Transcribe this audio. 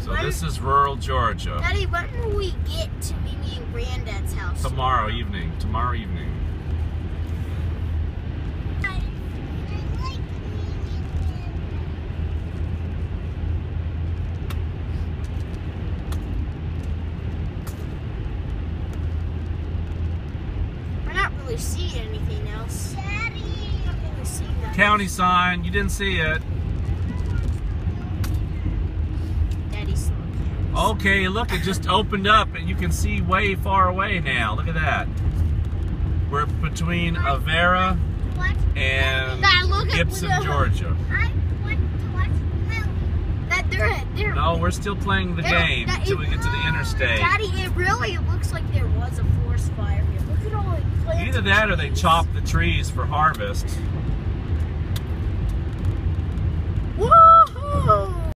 So when, this is rural Georgia. Daddy, when will we get to Mimi and Granddad's house? Tomorrow evening. Tomorrow evening. We're not really seeing anything else. Daddy! Not really seeing that. County sign. You didn't see it. Okay, look, it just opened up and you can see way far away now. Look at that. We're between Avera and Gibson, Georgia. I want to watch movie. That they're, they're No, we're still playing the game until we get to the interstate. Daddy, it really looks like there was a forest fire here. Look at all the plants. Either that or they chopped the trees for harvest.